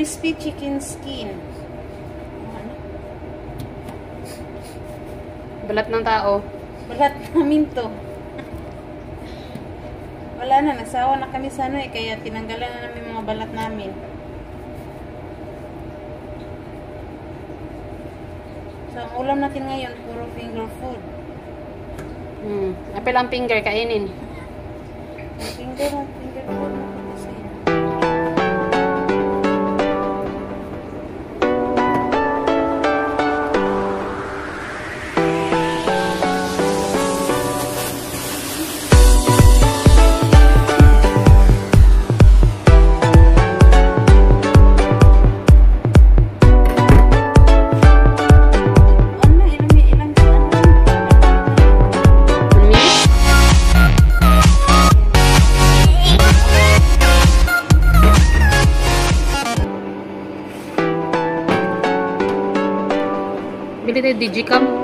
crispy chicken skin. Balat ng tao. Balat namin to. Wala na, nagsawa na kami sa ano eh, kaya tinanggalan na namin mga balat namin. So, ang ulam natin ngayon, puro finger food. Hmm. Apel ang finger, kainin. Finger, finger food. did you come?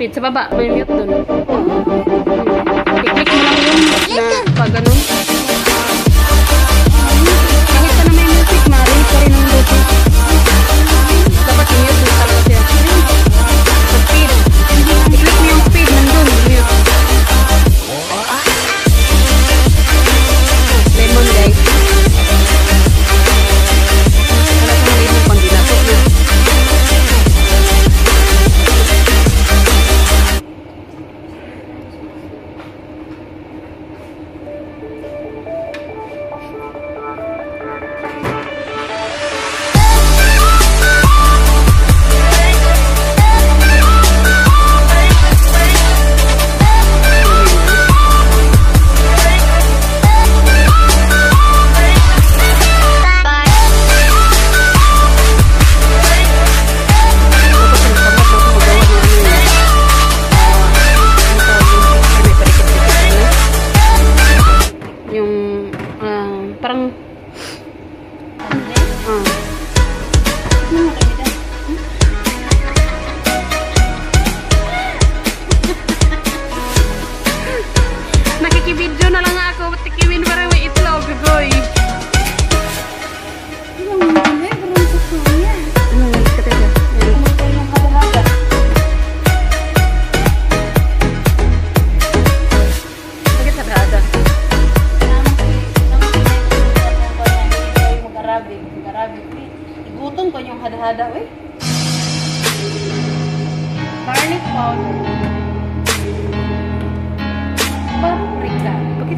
Speed sa baba, may mute doon. I-click mo lang yun na pag ganun.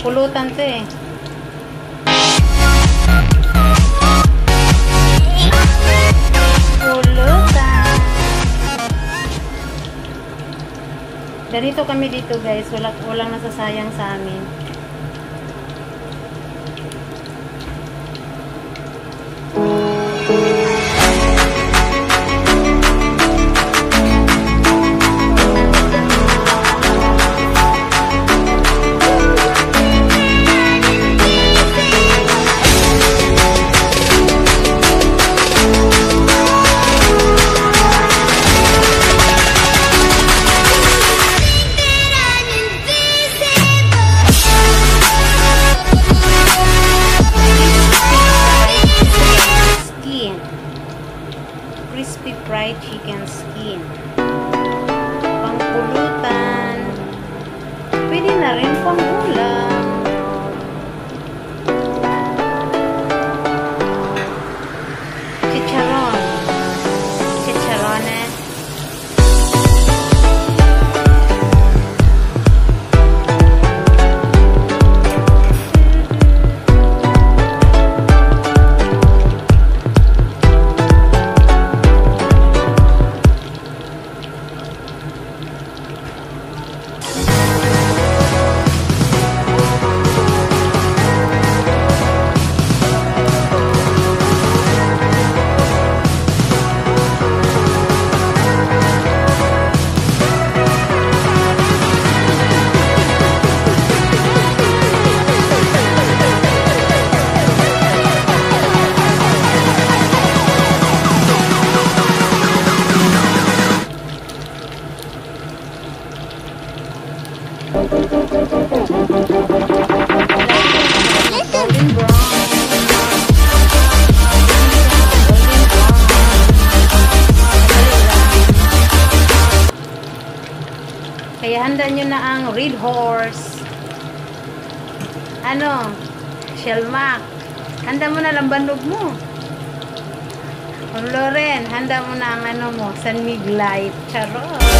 Pulutan to eh. Pulutan. Ganito kami dito guys. Wala, walang nasasayang sa amin. Crispy fried chicken skin. Pangpulutan. Pwede na rin pang ulam. Handa nyo na ang red horse. Ano? Shelmac. Handa mo na lambanog mo. O Loren, handa mo na ang ano mo, San Miglite. Charot.